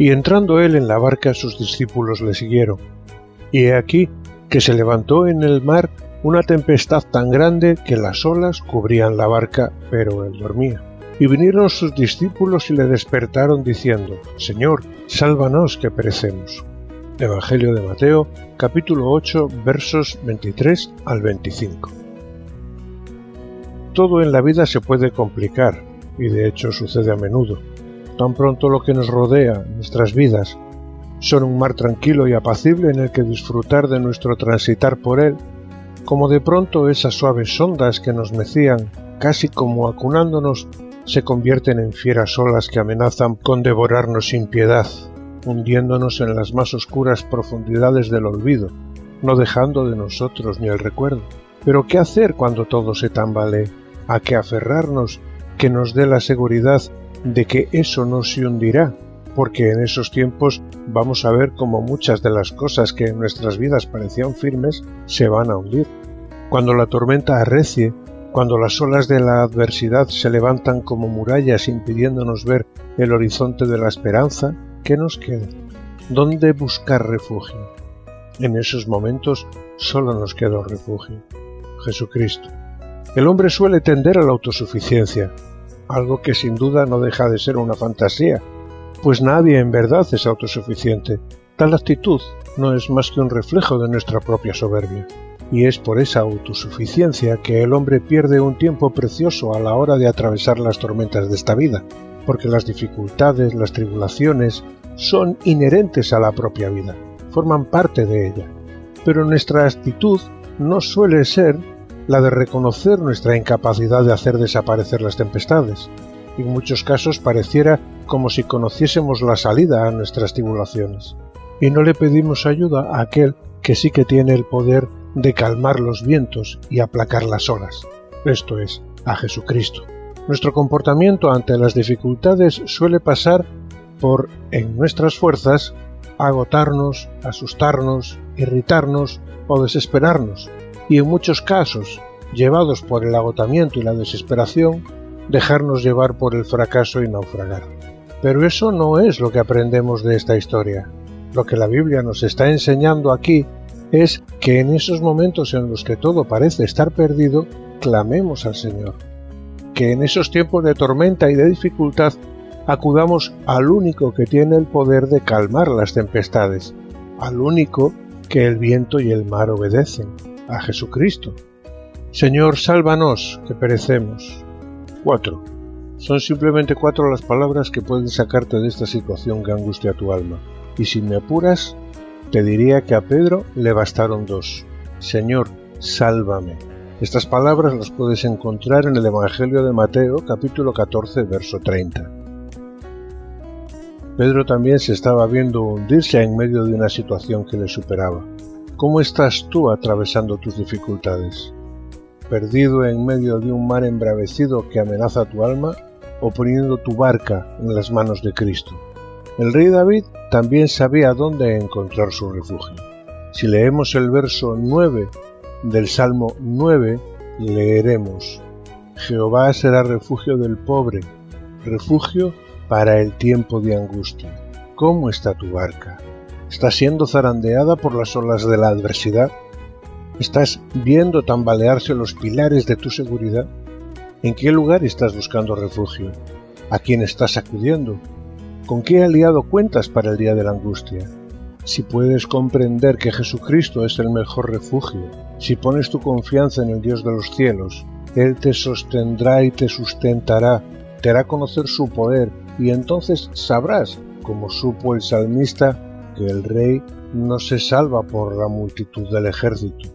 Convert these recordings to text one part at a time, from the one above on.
Y entrando él en la barca sus discípulos le siguieron. Y he aquí que se levantó en el mar una tempestad tan grande que las olas cubrían la barca, pero él dormía. Y vinieron sus discípulos y le despertaron diciendo, Señor, sálvanos que perecemos. Evangelio de Mateo, capítulo 8, versos 23 al 25. Todo en la vida se puede complicar, y de hecho sucede a menudo. Tan pronto lo que nos rodea, nuestras vidas, son un mar tranquilo y apacible en el que disfrutar de nuestro transitar por él, como de pronto esas suaves ondas que nos mecían, casi como acunándonos, se convierten en fieras olas que amenazan con devorarnos sin piedad, hundiéndonos en las más oscuras profundidades del olvido, no dejando de nosotros ni el recuerdo. Pero ¿qué hacer cuando todo se tambalee? ¿A qué aferrarnos que nos dé la seguridad de que eso no se hundirá, porque en esos tiempos vamos a ver como muchas de las cosas que en nuestras vidas parecían firmes se van a hundir. Cuando la tormenta arrecie, cuando las olas de la adversidad se levantan como murallas impidiéndonos ver el horizonte de la esperanza, ¿qué nos queda? ¿Dónde buscar refugio? En esos momentos solo nos queda un refugio, Jesucristo. El hombre suele tender a la autosuficiencia, algo que sin duda no deja de ser una fantasía, pues nadie en verdad es autosuficiente. Tal actitud no es más que un reflejo de nuestra propia soberbia, y es por esa autosuficiencia que el hombre pierde un tiempo precioso a la hora de atravesar las tormentas de esta vida, porque las dificultades, las tribulaciones, son inherentes a la propia vida, forman parte de ella. Pero nuestra actitud no suele ser la de reconocer nuestra incapacidad de hacer desaparecer las tempestades. En muchos casos pareciera como si conociésemos la salida a nuestras tribulaciones, y no le pedimos ayuda a aquel que sí que tiene el poder de calmar los vientos y aplacar las olas, esto es, a Jesucristo. Nuestro comportamiento ante las dificultades suele pasar por, en nuestras fuerzas, agotarnos, asustarnos, irritarnos o desesperarnos, y en muchos casos, llevados por el agotamiento y la desesperación, dejarnos llevar por el fracaso y naufragar. Pero eso no es lo que aprendemos de esta historia. Lo que la Biblia nos está enseñando aquí es que en esos momentos en los que todo parece estar perdido, clamemos al Señor. Que en esos tiempos de tormenta y de dificultad acudamos al único que tiene el poder de calmar las tempestades, al único que el viento y el mar obedecen, a Jesucristo. Señor, sálvanos, que perecemos. 4. Son simplemente cuatro las palabras que pueden sacarte de esta situación que angustia tu alma. Y si me apuras, te diría que a Pedro le bastaron dos. Señor, sálvame. Estas palabras las puedes encontrar en el Evangelio de Mateo capítulo 14 verso 30. Pedro también se estaba viendo hundirse en medio de una situación que le superaba. ¿Cómo estás tú atravesando tus dificultades? ¿Perdido en medio de un mar embravecido que amenaza tu alma o poniendo tu barca en las manos de Cristo? El rey David también sabía dónde encontrar su refugio. Si leemos el verso 9 del Salmo 9, leeremos, Jehová será refugio del pobre, refugio para el tiempo de angustia. ¿Cómo está tu barca? ¿Estás siendo zarandeada por las olas de la adversidad? ¿Estás viendo tambalearse los pilares de tu seguridad? ¿En qué lugar estás buscando refugio? ¿A quién estás acudiendo? ¿Con qué aliado cuentas para el día de la angustia? Si puedes comprender que Jesucristo es el mejor refugio, si pones tu confianza en el Dios de los cielos, Él te sostendrá y te sustentará, te hará conocer su poder y entonces sabrás, como supo el salmista, que el rey no se salva por la multitud del ejército,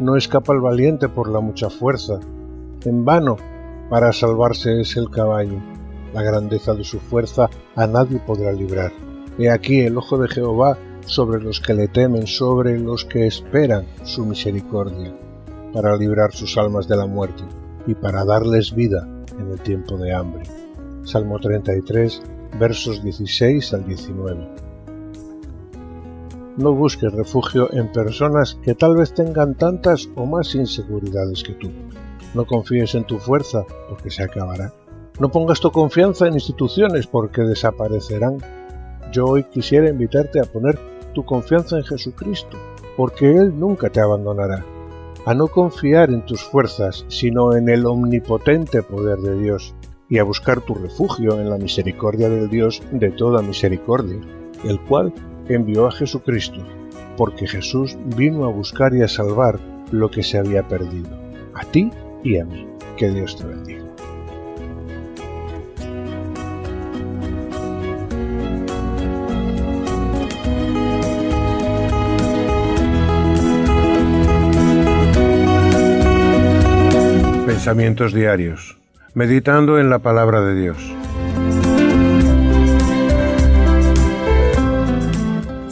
no escapa el valiente por la mucha fuerza, en vano para salvarse es el caballo, la grandeza de su fuerza a nadie podrá librar. He aquí el ojo de Jehová sobre los que le temen, sobre los que esperan su misericordia, para librar sus almas de la muerte y para darles vida en el tiempo de hambre. Salmo 33, versos 16 al 19. No busques refugio en personas que tal vez tengan tantas o más inseguridades que tú. No confíes en tu fuerza, porque se acabará. No pongas tu confianza en instituciones, porque desaparecerán. Yo hoy quisiera invitarte a poner tu confianza en Jesucristo, porque Él nunca te abandonará. A no confiar en tus fuerzas, sino en el omnipotente poder de Dios, y a buscar tu refugio en la misericordia del Dios de toda misericordia, el cual envió a Jesucristo, porque Jesús vino a buscar y a salvar lo que se había perdido, a ti y a mí. Que Dios te bendiga. Pensamientos diarios. Meditando en la palabra de Dios.